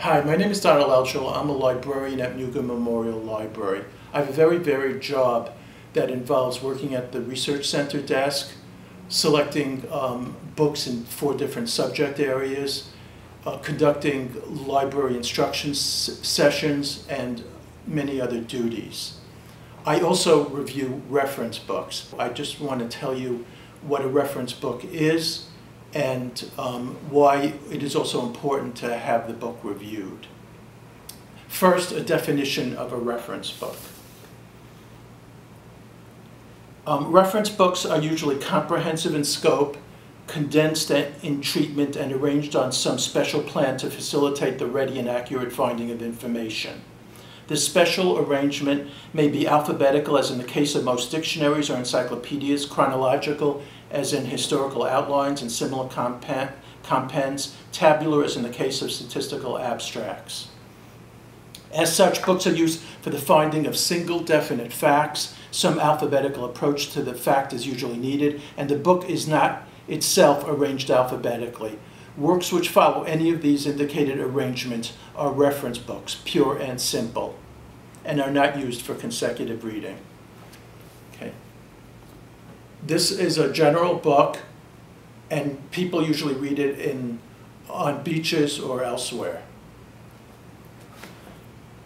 Hi, my name is Donald Altschiller. I'm a librarian at Mugar Memorial Library. I have a very varied job that involves working at the Research Center desk, selecting um, books in four different subject areas, uh, conducting library instruction sessions, and many other duties. I also review reference books. I just want to tell you what a reference book is and um, why it is also important to have the book reviewed. First, a definition of a reference book. Um, reference books are usually comprehensive in scope, condensed in treatment, and arranged on some special plan to facilitate the ready and accurate finding of information. This special arrangement may be alphabetical, as in the case of most dictionaries or encyclopedias, chronological, as in historical outlines and similar compends, tabular, as in the case of statistical abstracts. As such, books are used for the finding of single definite facts. Some alphabetical approach to the fact is usually needed, and the book is not itself arranged alphabetically. Works which follow any of these indicated arrangements are reference books, pure and simple, and are not used for consecutive reading. This is a general book, and people usually read it in, on beaches or elsewhere.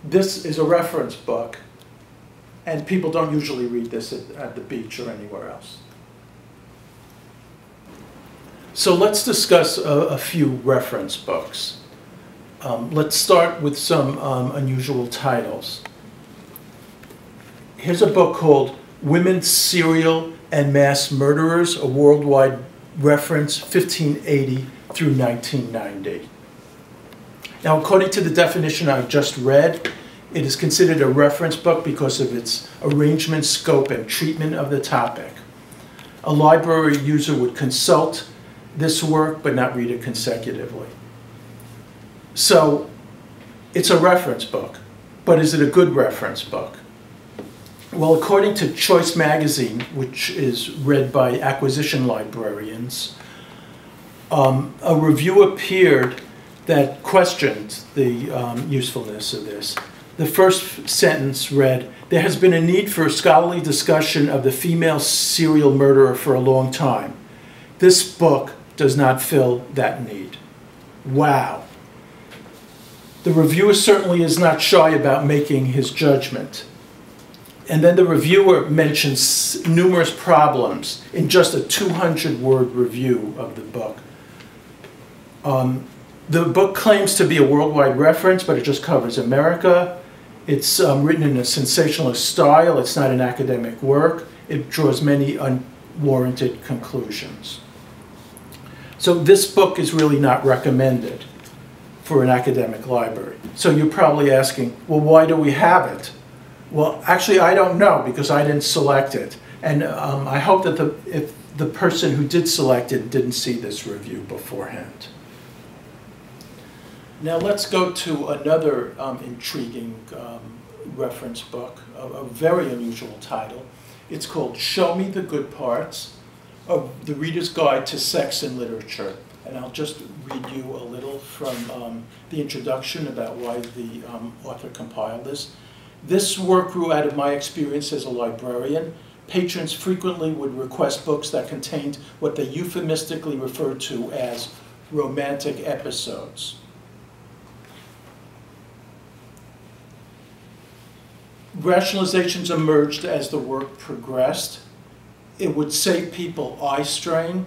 This is a reference book, and people don't usually read this at, at the beach or anywhere else. So let's discuss a, a few reference books. Um, let's start with some um, unusual titles. Here's a book called Women, Serial, and Mass Murderers, a worldwide reference, 1580 through 1990. Now, according to the definition I just read, it is considered a reference book because of its arrangement, scope, and treatment of the topic. A library user would consult this work but not read it consecutively. So, it's a reference book, but is it a good reference book? Well, according to Choice Magazine, which is read by acquisition librarians, um, a review appeared that questioned the um, usefulness of this. The first sentence read, there has been a need for a scholarly discussion of the female serial murderer for a long time. This book does not fill that need. Wow. The reviewer certainly is not shy about making his judgment. And then the reviewer mentions numerous problems in just a 200 word review of the book. Um, the book claims to be a worldwide reference, but it just covers America. It's um, written in a sensationalist style. It's not an academic work. It draws many unwarranted conclusions. So this book is really not recommended for an academic library. So you're probably asking, well, why do we have it? Well, actually, I don't know because I didn't select it. And um, I hope that the, if the person who did select it didn't see this review beforehand. Now let's go to another um, intriguing um, reference book, a, a, very unusual title. It's called Show Me the Good Parts, of The Reader's Guide to Sex in Literature. And I'll just read you a little from um, the introduction about why the um, author compiled this. This work grew out of my experience as a librarian. Patrons frequently would request books that contained what they euphemistically referred to as romantic episodes. Rationalizations emerged as the work progressed. It would save people eye strain.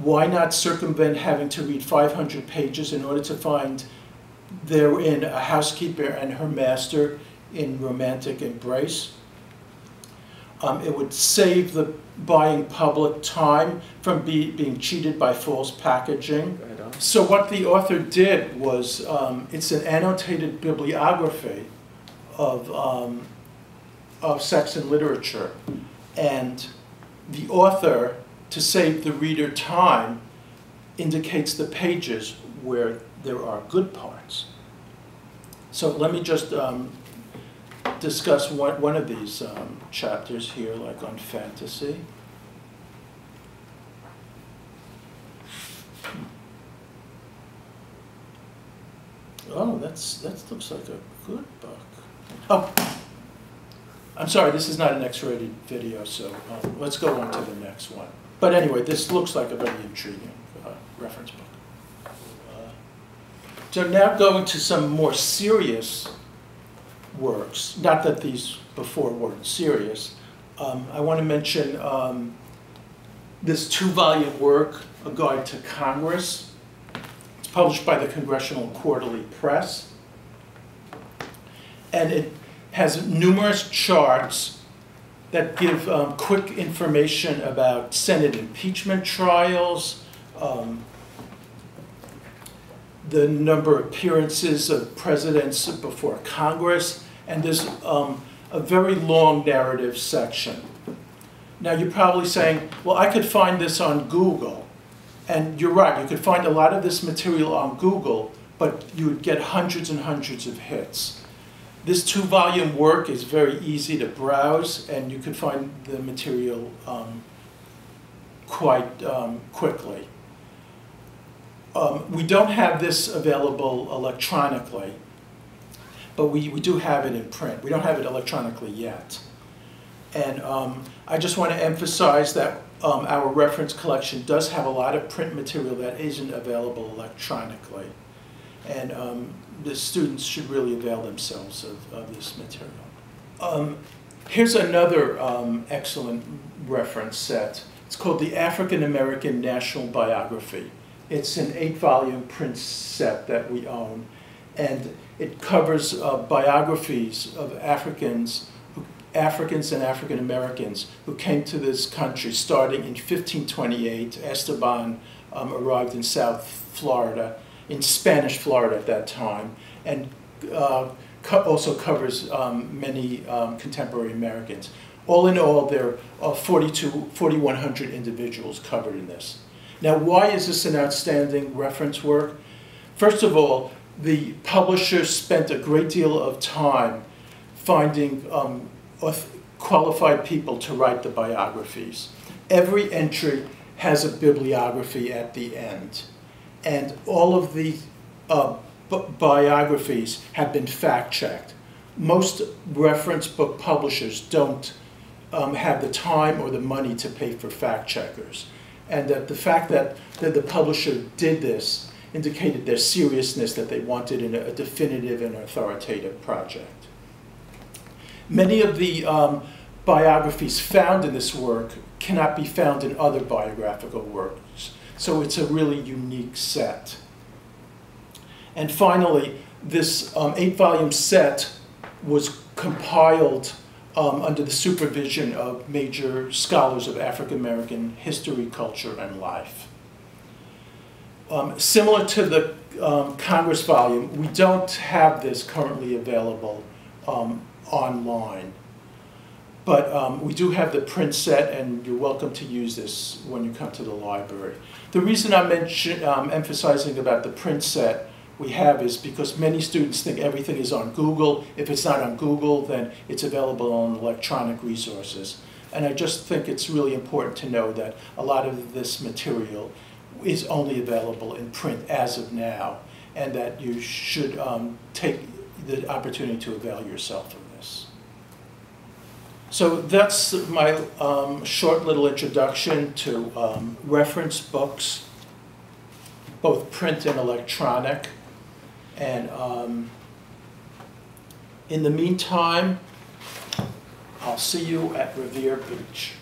Why not circumvent having to read 500 pages in order to find therein a housekeeper and her master in romantic embrace. Um, it would save the buying public time from be, being cheated by false packaging. So what the author did was, um, it's an annotated bibliography of, um, of sex and literature. And the author, to save the reader time, indicates the pages where there are good parts. So let me just um, discuss one, one of these um, chapters here, like on fantasy. oh, that's, that looks like a good book. Oh, I'm sorry, this is not an X-rated video, so uh, let's go on to the next one. But anyway, this looks like a very intriguing uh, reference book. Uh, So now going to some more serious works, not that these before weren't serious. Um, I want to mention um, this two-volume work, A Guide to Congress. It's published by the Congressional Quarterly Press. And it has numerous charts that give um, quick information about Senate impeachment trials, um, the number of appearances of presidents before Congress, and there's um, a very long narrative section. Now you're probably saying, well, I could find this on Google. And you're right, you could find a lot of this material on Google, but you would get hundreds and hundreds of hits. This two-volume work is very easy to browse, and you could find the material um, quite um, quickly. Um, we don't have this available electronically, but we, we do have it in print. We don't have it electronically yet. And um, I just want to emphasize that um, our reference collection does have a lot of print material that isn't available electronically. And um, the students should really avail themselves of, of this material. Um, here's another um, excellent reference set. It's called the African American National Biography. It's an eight volume print set that we own, and it covers uh, biographies of Africans, Africans and African Americans who came to this country starting in 1528. Esteban um, arrived in South Florida, in Spanish Florida at that time, and uh, co also covers um, many um, contemporary Americans. All in all, there are 42, 4,100 individuals covered in this. Now, why is this an outstanding reference work? First of all, the publisher spent a great deal of time finding um, qualified people to write the biographies. Every entry has a bibliography at the end. And all of the uh, biographies have been fact-checked. Most reference book publishers don't um, have the time or the money to pay for fact-checkers. And that the fact that, that the publisher did this indicated their seriousness that they wanted in a, a definitive and authoritative project. Many of the um, biographies found in this work cannot be found in other biographical works. So it's a really unique set. And finally, this um, eight volume set was compiled um, under the supervision of major scholars of African American history, culture, and life. Um, similar to the um, Congress volume, we don't have this currently available um, online. But um, we do have the print set, and you're welcome to use this when you come to the library. The reason I'm um, emphasizing about the print set we have is because many students think everything is on Google. If it's not on Google, then it's available on electronic resources. And I just think it's really important to know that a lot of this material is only available in print as of now, and that you should um, take the opportunity to avail yourself of this. So that's my um, short little introduction to um, reference books, both print and electronic. And um, in the meantime, I'll see you at Revere Beach.